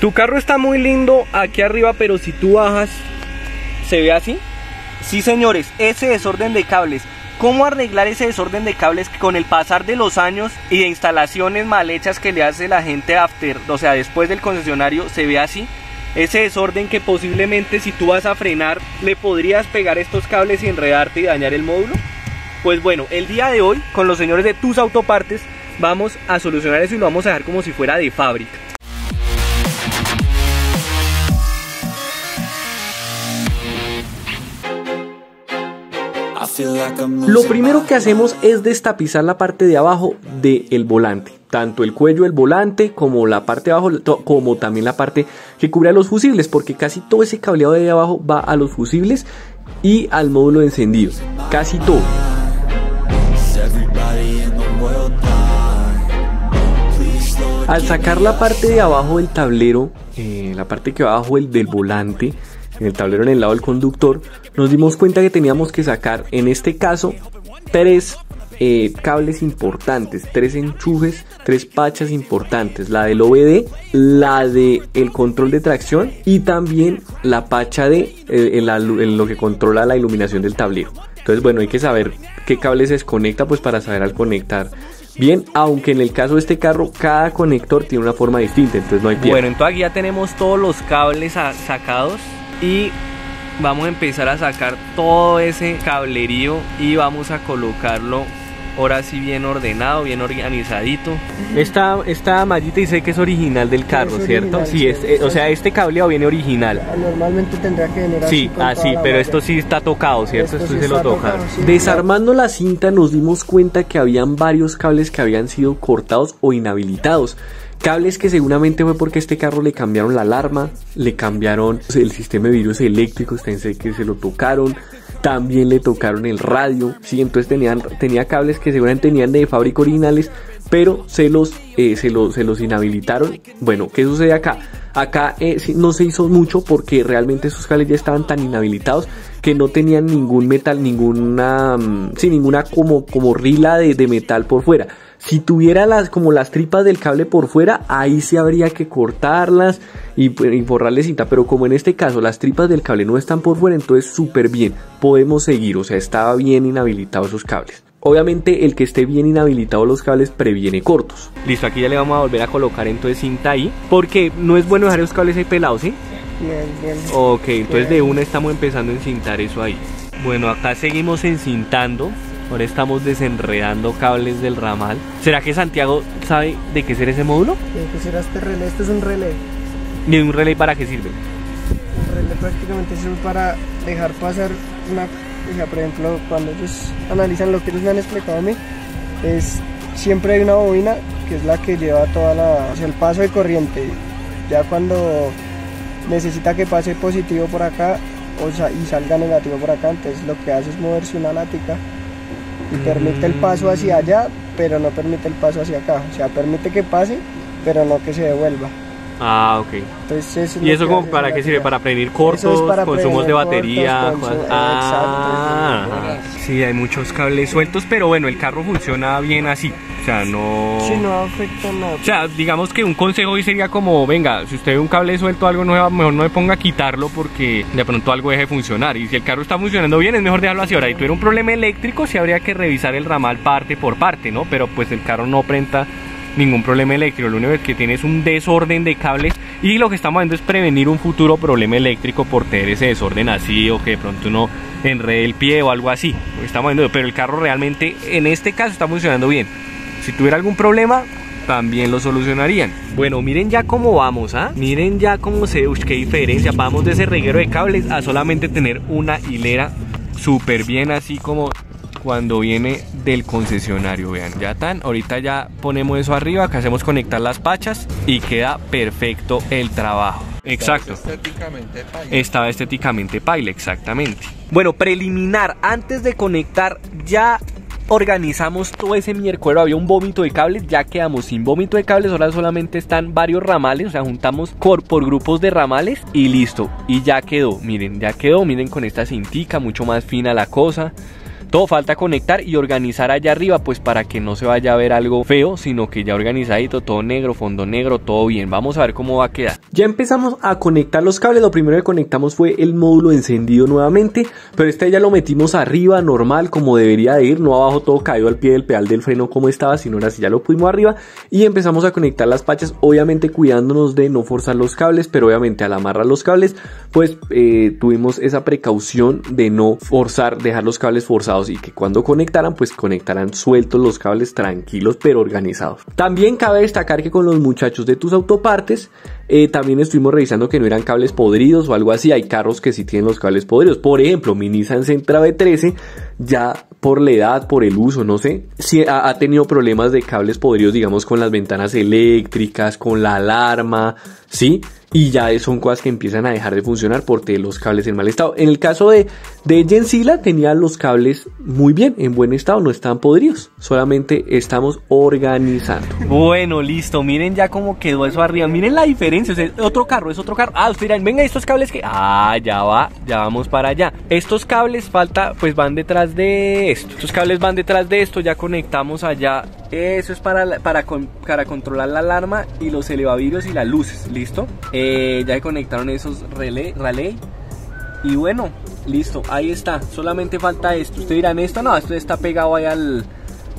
Tu carro está muy lindo aquí arriba, pero si tú bajas, ¿se ve así? Sí, señores, ese desorden de cables. ¿Cómo arreglar ese desorden de cables con el pasar de los años y de instalaciones mal hechas que le hace la gente after, o sea, después del concesionario, se ve así? Ese desorden que posiblemente si tú vas a frenar le podrías pegar estos cables y enredarte y dañar el módulo. Pues bueno, el día de hoy con los señores de Tus Autopartes vamos a solucionar eso y lo vamos a dejar como si fuera de fábrica. Lo primero que hacemos es destapizar la parte de abajo del volante, tanto el cuello del volante como la parte de abajo, como también la parte que cubre a los fusibles, porque casi todo ese cableado de abajo va a los fusibles y al módulo de encendido, casi todo. Al sacar la parte de abajo del tablero, eh, la parte que va abajo del, del volante, en el tablero en el lado del conductor, nos dimos cuenta que teníamos que sacar, en este caso, tres eh, cables importantes, tres enchufes, tres pachas importantes, la del OBD, la de el control de tracción y también la pacha de eh, lo que controla la iluminación del tablero. Entonces, bueno, hay que saber qué cable se desconecta pues para saber al conectar bien, aunque en el caso de este carro cada conector tiene una forma distinta, entonces no hay pierde. Bueno, entonces aquí ya tenemos todos los cables sacados y vamos a empezar a sacar todo ese cablerío y vamos a colocarlo ahora sí bien ordenado, bien organizadito. Esta, esta mallita dice que es original del carro, ¿cierto? sí, es, eh, o sea, este cableado viene original. Normalmente tendría que venir así. Sí, así, pero esto sí está tocado, ¿cierto? Esto, sí se lo toca. Desarmando la cinta nos dimos cuenta que habían varios cables que habían sido cortados o inhabilitados. Cables que seguramente fue porque este carro le cambiaron la alarma, le cambiaron el sistema de virus eléctricos, pensé que se lo tocaron, también le tocaron el radio, sí, entonces tenían, tenía cables que seguramente tenían de fábrica originales, pero se los, eh, se, los, se los inhabilitaron. Bueno, ¿qué sucede acá? Acá eh, no se hizo mucho porque realmente esos cables ya estaban tan inhabilitados que no tenían ningún metal, ninguna, mm, sí, ninguna como, como rila de, metal por fuera si tuviera las, como las tripas del cable por fuera, ahí sí habría que cortarlas y, y borrarle cinta. Pero como en este caso las tripas del cable no están por fuera, entonces súper bien. Podemos seguir, o sea, estaba bien inhabilitados esos cables. Obviamente el que esté bien inhabilitado los cables previene cortos. Listo, aquí ya le vamos a volver a colocar entonces cinta ahí. Porque no es bueno dejar los cables ahí pelados, ¿sí? Bien, bien. Ok, entonces de una estamos empezando a encintar eso ahí. Bueno, acá seguimos encintando. Ahora estamos desenredando cables del ramal. ¿Será que Santiago sabe de qué será ese módulo? ¿De qué será este relé? Este es un relé. ¿Y un relé para qué sirve? Un relé prácticamente sirve para dejar pasar una... O sea, por ejemplo, cuando ellos analizan lo que ellos me han explicado a mí, es siempre hay una bobina que es la que lleva toda la... O sea, el paso de corriente. Ya cuando necesita que pase positivo por acá o y salga negativo por acá, entonces lo que hace es moverse una lática y permite el paso hacia allá, pero no permite el paso hacia acá. O sea, permite que pase, pero no que se devuelva. Ah, ok. Entonces, ¿Y eso como para qué sirve? ¿Para prevenir cortos, consumos de batería? ah, sí, hay muchos cables sueltos, pero bueno, el carro funciona bien así. O sea, no... Sí, no afecta nada. O sea, digamos que un consejo hoy sería como, venga, si usted ve un cable suelto algo nuevo, mejor no le ponga a quitarlo porque de pronto algo deje de funcionar. Y si el carro está funcionando bien, es mejor dejarlo así. Ahora, si tuviera un problema eléctrico, sí habría que revisar el ramal parte por parte, ¿no? Pero pues el carro no prenta ningún problema eléctrico, lo único que tiene es un desorden de cables y lo que estamos haciendo es prevenir un futuro problema eléctrico por tener ese desorden así o que de pronto uno enrede el pie o algo así, estamos viendo, pero el carro realmente en este caso está funcionando bien. Si tuviera algún problema, también lo solucionarían. Bueno, miren ya cómo vamos, ¿ah? Miren ya cómo se... Uy, qué diferencia. Vamos de ese reguero de cables a solamente tener una hilera súper bien así como cuando viene del concesionario. Vean, ya tan, ahorita ya ponemos eso arriba, que hacemos conectar las pachas y queda perfecto el trabajo. Exacto. Estéticamente Estaba estéticamente paile, exactamente. Bueno, preliminar, antes de conectar ya organizamos todo ese miércoles, había un vómito de cables, ya quedamos sin vómito de cables, ahora solamente están varios ramales, o sea, juntamos por, por grupos de ramales y listo, y ya quedó, miren, ya quedó, miren con esta cintica, mucho más fina la cosa, Todo falta conectar y organizar allá arriba, pues para que no se vaya a ver algo feo, sino que ya organizadito, todo negro, fondo negro, todo bien. Vamos a ver cómo va a quedar. Ya empezamos a conectar los cables. Lo primero que conectamos fue el módulo encendido nuevamente, pero este ya lo metimos arriba, normal, como debería de ir, no abajo todo caído al pie del pedal del freno como estaba, sino ahora sí ya lo pusimos arriba y empezamos a conectar las pachas, obviamente cuidándonos de no forzar los cables, pero obviamente al amarrar los cables, pues eh, tuvimos esa precaución de no forzar, dejar los cables forzados y que cuando conectaran, pues conectaran sueltos los cables tranquilos pero organizados. También cabe destacar que con los muchachos de tus autopartes, eh, también estuvimos revisando que no eran cables podridos o algo así. Hay carros que sí tienen los cables podridos. Por ejemplo, mi Nissan Sentra B13 ya por la edad, por el uso, no sé, si ha, ha, tenido problemas de cables podridos, digamos, con las ventanas eléctricas, con la alarma, ¿sí? Y ya son cosas que empiezan a dejar de funcionar porque los cables en mal estado. En el caso de, de Gensila tenía los cables muy bien, en buen estado, no estaban podridos, solamente estamos organizando. Bueno, listo, miren ya cómo quedó eso arriba, miren la diferencia, es otro carro, es otro carro. Ah, ustedes dirán, venga, estos cables que... Ah, ya va, ya vamos para allá. Estos cables falta, pues van detrás de esto. Estos cables van detrás de esto, ya conectamos allá. Eso es para, para, para controlar la alarma y los elevavidrios y las luces, ¿listo? Eh, ya conectaron esos relay, relay. Y bueno, listo, ahí está. Solamente falta esto. Ustedes dirán, esto no, esto está pegado ahí al,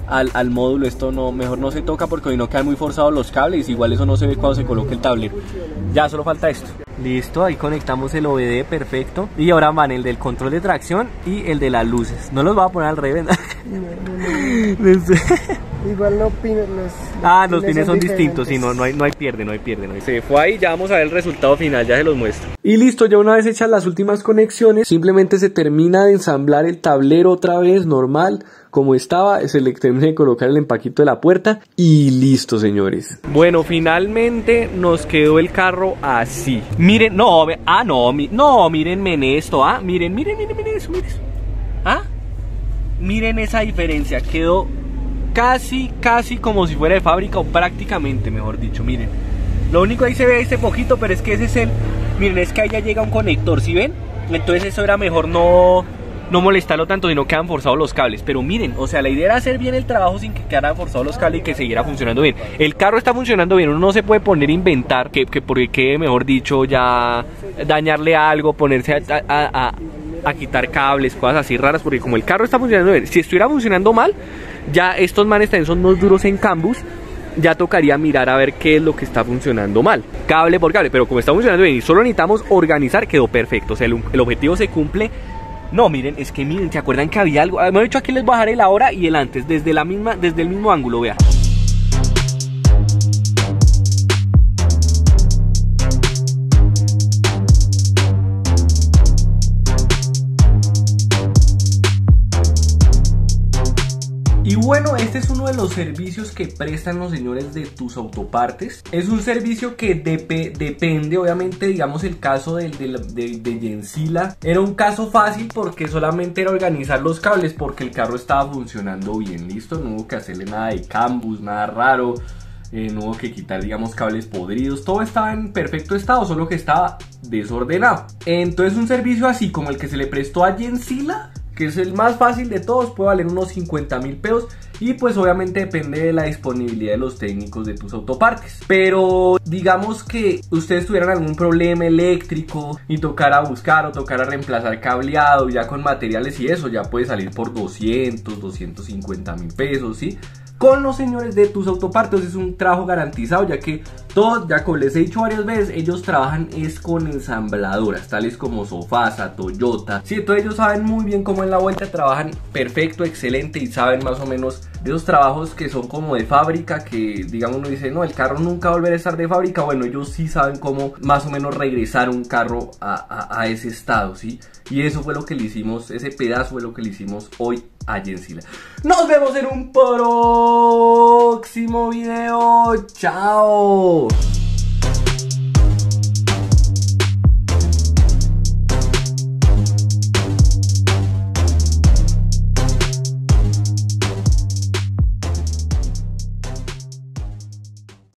al, módulo. Esto no, mejor no se toca porque hoy no quedan muy forzados los cables. Igual eso no se ve cuando se coloque el tablero. Ya solo falta esto. Listo, ahí conectamos el OBD perfecto. Y ahora van el del control de tracción y el de las luces. No los voy a poner al revés. Igual no pines los, Ah, los pines son, distintos, sí, no, no, hay, no hay pierde, no hay pierde. No hay... Se fue ahí, ya vamos a ver el resultado final, ya se los muestro. Y listo, ya una vez hechas las últimas conexiones, simplemente se termina de ensamblar el tablero otra vez, normal, como estaba, se le termina de colocar el empaquito de la puerta y listo, señores. Bueno, finalmente nos quedó el carro así. Miren, no, ah, no, no, mírenme en esto, ah, miren, miren, miren, miren eso, miren eso. Ah, miren esa diferencia, quedó casi, casi como si fuera de fábrica o prácticamente, mejor dicho, miren. Lo único ahí se ve este poquito, pero es que ese es el, miren, es que ahí ya llega un conector, ¿sí ven? Entonces eso era mejor no, no molestarlo tanto si no quedan forzados los cables. Pero miren, o sea, la idea era hacer bien el trabajo sin que quedaran forzados los cables y que siguiera funcionando bien. El carro está funcionando bien, uno no se puede poner a inventar que, que porque quede, mejor dicho, ya dañarle algo, ponerse a, a quitar cables, cosas así raras, porque como el carro está funcionando bien, si estuviera funcionando mal, ya estos manes también son más duros en cambus. Ya tocaría mirar a ver qué es lo que está funcionando mal. Cable por cable. Pero como está funcionando bien y solo necesitamos organizar, quedó perfecto. O sea, el, objetivo se cumple no, miren, es que miren, ¿se acuerdan que había algo? Me he dicho aquí les bajaré la hora y el antes, desde la misma, desde el mismo ángulo, vean. Y bueno, este es uno de los servicios que prestan los señores de tus autopartes. Es un servicio que depende, obviamente, digamos el caso de, Gensila. Era un caso fácil porque solamente era organizar los cables porque el carro estaba funcionando bien, listo. No hubo que hacerle nada de cambus, nada raro. Eh, no hubo que quitar, digamos, cables podridos. Todo estaba en perfecto estado, solo que estaba desordenado. Entonces un servicio así como el que se le prestó a Gensila que es el más fácil de todos, puede valer unos 50 mil pesos y pues obviamente depende de la disponibilidad de los técnicos de tus autoparques. Pero digamos que ustedes tuvieran algún problema eléctrico y tocara buscar o tocara reemplazar cableado ya con materiales y eso ya puede salir por 200, 250 mil pesos, ¿sí? Con los señores de tus autopartes. Es un trabajo garantizado, ya que todos, ya como les he dicho varias veces, ellos trabajan es con ensambladoras, tales como Sofasa, Toyota. Sí, todos ellos saben muy bien cómo en la vuelta trabajan perfecto, excelente y saben más o menos de esos trabajos que son como de fábrica, que digamos uno dice, no, el carro nunca va a volver a estar de fábrica. Bueno, ellos sí saben cómo más o menos regresar un carro a, a ese estado, ¿sí? Y eso fue lo que le hicimos, ese pedazo fue lo que le hicimos hoy a Jensila. Nos vemos en un próximo video. Chao.